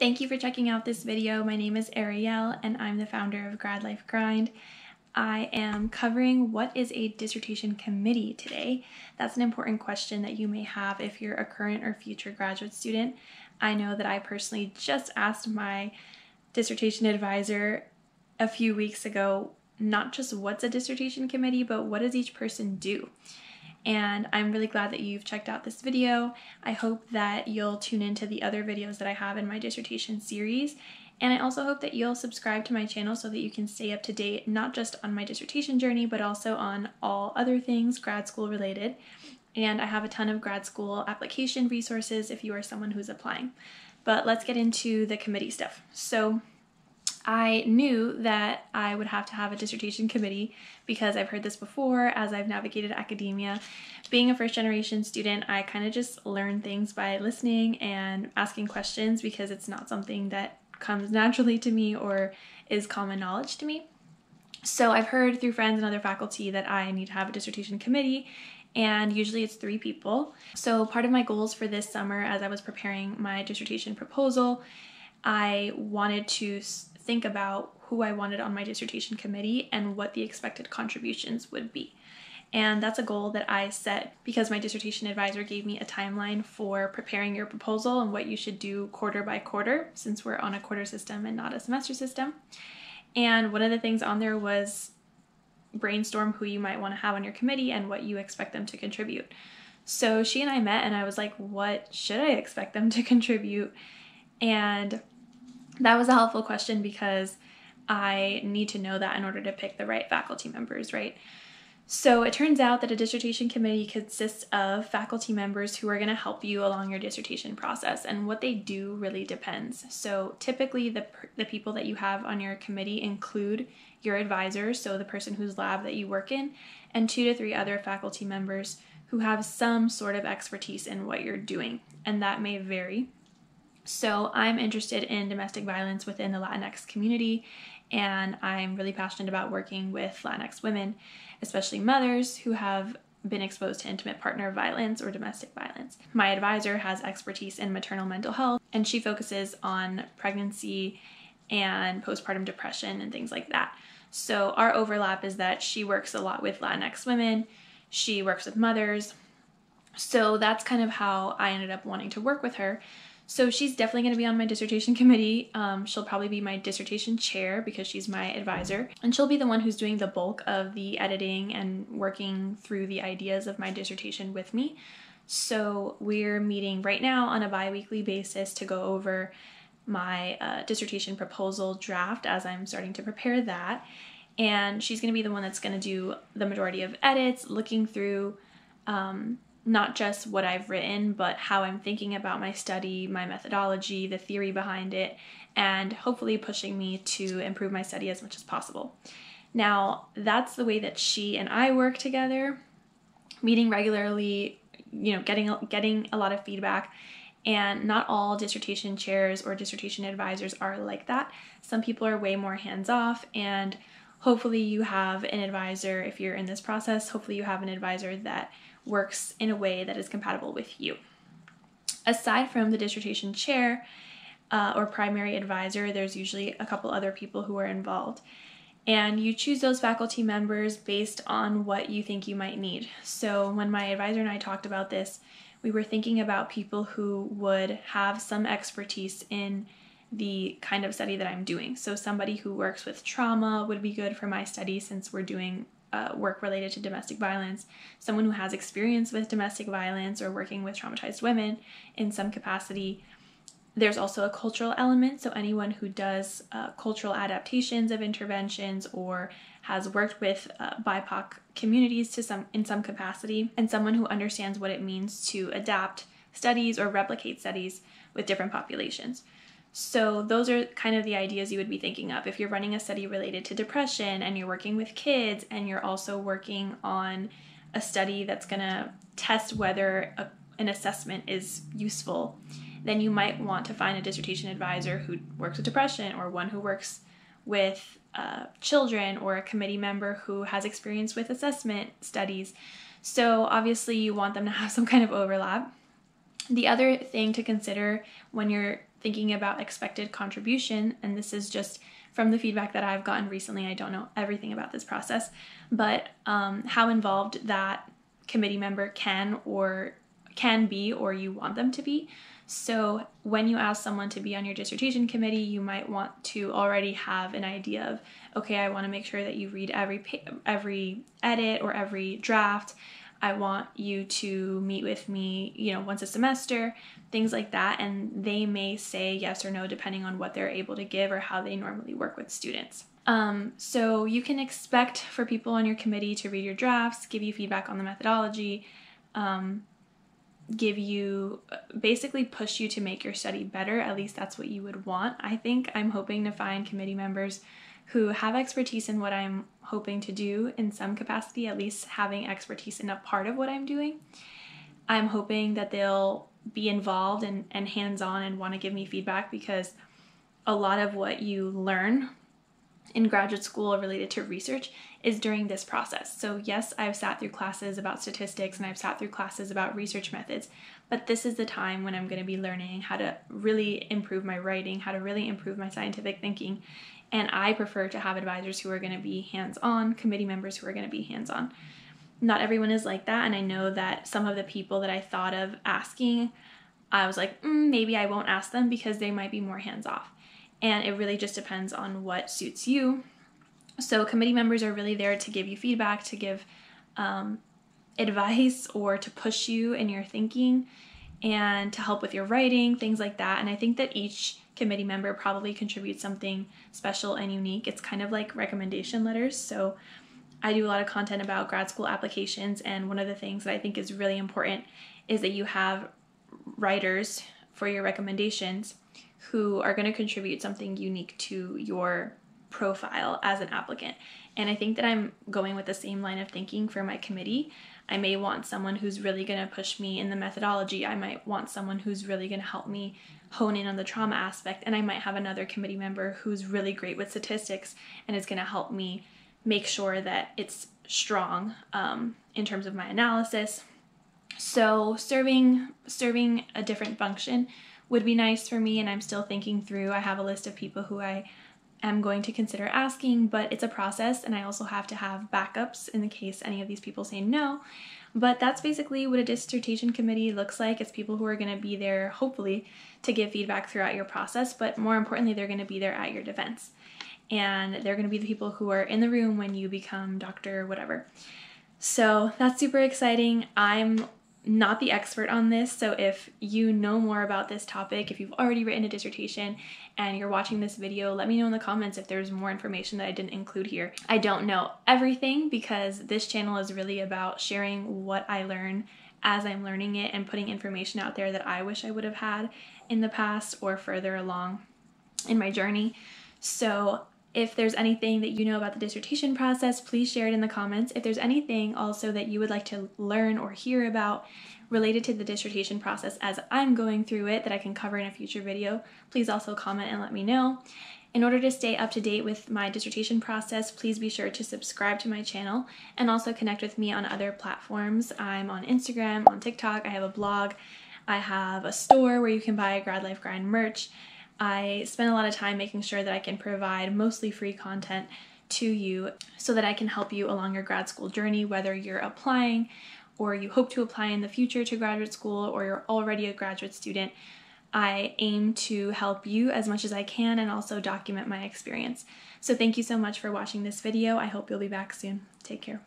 Thank you for checking out this video. My name is Arielle and I'm the founder of Grad Life Grind. I am covering what is a dissertation committee today. That's an important question that you may have if you're a current or future graduate student. I know that I personally just asked my dissertation advisor a few weeks ago not just what's a dissertation committee, but what does each person do? And I'm really glad that you've checked out this video. I hope that you'll tune into the other videos that I have in my dissertation series. And I also hope that you'll subscribe to my channel so that you can stay up to date, not just on my dissertation journey, but also on all other things grad school related. And I have a ton of grad school application resources if you are someone who's applying. But let's get into the committee stuff. So I knew that I would have to have a dissertation committee because I've heard this before as I've navigated academia. Being a first generation student, I kind of just learn things by listening and asking questions because it's not something that comes naturally to me or is common knowledge to me. So I've heard through friends and other faculty that I need to have a dissertation committee and usually it's three people. So part of my goals for this summer as I was preparing my dissertation proposal, I wanted to think about who I wanted on my dissertation committee and what the expected contributions would be. And that's a goal that I set because my dissertation advisor gave me a timeline for preparing your proposal and what you should do quarter by quarter since we're on a quarter system and not a semester system. And one of the things on there was brainstorm who you might want to have on your committee and what you expect them to contribute. So she and I met and I was like, what should I expect them to contribute? And that was a helpful question because I need to know that in order to pick the right faculty members, right? So it turns out that a dissertation committee consists of faculty members who are going to help you along your dissertation process, and what they do really depends. So typically, the, the people that you have on your committee include your advisor, so the person whose lab that you work in, and two to three other faculty members who have some sort of expertise in what you're doing, and that may vary. So I'm interested in domestic violence within the Latinx community, and I'm really passionate about working with Latinx women, especially mothers who have been exposed to intimate partner violence or domestic violence. My advisor has expertise in maternal mental health, and she focuses on pregnancy and postpartum depression and things like that. So our overlap is that she works a lot with Latinx women, she works with mothers. So that's kind of how I ended up wanting to work with her so she's definitely going to be on my dissertation committee. Um, she'll probably be my dissertation chair because she's my advisor. And she'll be the one who's doing the bulk of the editing and working through the ideas of my dissertation with me. So we're meeting right now on a bi-weekly basis to go over my uh, dissertation proposal draft as I'm starting to prepare that. And she's going to be the one that's going to do the majority of edits, looking through um, not just what I've written, but how I'm thinking about my study, my methodology, the theory behind it, and hopefully pushing me to improve my study as much as possible. Now, that's the way that she and I work together, meeting regularly, you know, getting getting a lot of feedback. And not all dissertation chairs or dissertation advisors are like that. Some people are way more hands off, and hopefully, you have an advisor if you're in this process. Hopefully, you have an advisor that works in a way that is compatible with you. Aside from the dissertation chair uh, or primary advisor, there's usually a couple other people who are involved. And you choose those faculty members based on what you think you might need. So, when my advisor and I talked about this, we were thinking about people who would have some expertise in the kind of study that I'm doing. So, somebody who works with trauma would be good for my study since we're doing uh, work related to domestic violence, someone who has experience with domestic violence or working with traumatized women in some capacity. There's also a cultural element, so anyone who does uh, cultural adaptations of interventions or has worked with uh, BIPOC communities to some in some capacity, and someone who understands what it means to adapt studies or replicate studies with different populations. So, those are kind of the ideas you would be thinking of. If you're running a study related to depression and you're working with kids and you're also working on a study that's going to test whether a, an assessment is useful, then you might want to find a dissertation advisor who works with depression or one who works with uh, children or a committee member who has experience with assessment studies. So, obviously, you want them to have some kind of overlap. The other thing to consider when you're thinking about expected contribution, and this is just from the feedback that I've gotten recently, I don't know everything about this process, but um, how involved that committee member can or can be or you want them to be. So, when you ask someone to be on your dissertation committee, you might want to already have an idea of, okay, I want to make sure that you read every every edit or every draft. I want you to meet with me, you know, once a semester, things like that. And they may say yes or no depending on what they're able to give or how they normally work with students. Um, so you can expect for people on your committee to read your drafts, give you feedback on the methodology, um, give you basically push you to make your study better. At least that's what you would want. I think I'm hoping to find committee members who have expertise in what I'm hoping to do in some capacity, at least having expertise in a part of what I'm doing. I'm hoping that they'll be involved and, and hands on and want to give me feedback because a lot of what you learn in graduate school related to research is during this process. So, yes, I've sat through classes about statistics and I've sat through classes about research methods, but this is the time when I'm going to be learning how to really improve my writing, how to really improve my scientific thinking. And I prefer to have advisors who are going to be hands on, committee members who are going to be hands on. Not everyone is like that, and I know that some of the people that I thought of asking, I was like, mm, maybe I won't ask them because they might be more hands off. And it really just depends on what suits you so, committee members are really there to give you feedback, to give um, advice, or to push you in your thinking and to help with your writing, things like that. And I think that each committee member probably contributes something special and unique. It's kind of like recommendation letters. So, I do a lot of content about grad school applications, and one of the things that I think is really important is that you have writers for your recommendations who are going to contribute something unique to your profile as an applicant. And I think that I'm going with the same line of thinking for my committee. I may want someone who's really going to push me in the methodology. I might want someone who's really going to help me hone in on the trauma aspect. And I might have another committee member who's really great with statistics and is going to help me make sure that it's strong um, in terms of my analysis. So serving serving a different function would be nice for me and I'm still thinking through. I have a list of people who I am going to consider asking, but it's a process and I also have to have backups in the case any of these people say no. But that's basically what a dissertation committee looks like. It's people who are going to be there, hopefully, to give feedback throughout your process, but more importantly, they're going to be there at your defense. And they're going to be the people who are in the room when you become doctor, whatever. So that's super exciting. I'm not the expert on this, so if you know more about this topic, if you've already written a dissertation and you're watching this video, let me know in the comments if there's more information that I didn't include here. I don't know everything because this channel is really about sharing what I learn as I'm learning it and putting information out there that I wish I would have had in the past or further along in my journey. So if there's anything that you know about the dissertation process, please share it in the comments. If there's anything also that you would like to learn or hear about related to the dissertation process as I'm going through it that I can cover in a future video, please also comment and let me know. In order to stay up to date with my dissertation process, please be sure to subscribe to my channel and also connect with me on other platforms. I'm on Instagram, on TikTok, I have a blog, I have a store where you can buy Grad Life Grind merch. I spend a lot of time making sure that I can provide mostly free content to you so that I can help you along your grad school journey, whether you're applying or you hope to apply in the future to graduate school or you're already a graduate student. I aim to help you as much as I can and also document my experience. So thank you so much for watching this video. I hope you'll be back soon. Take care.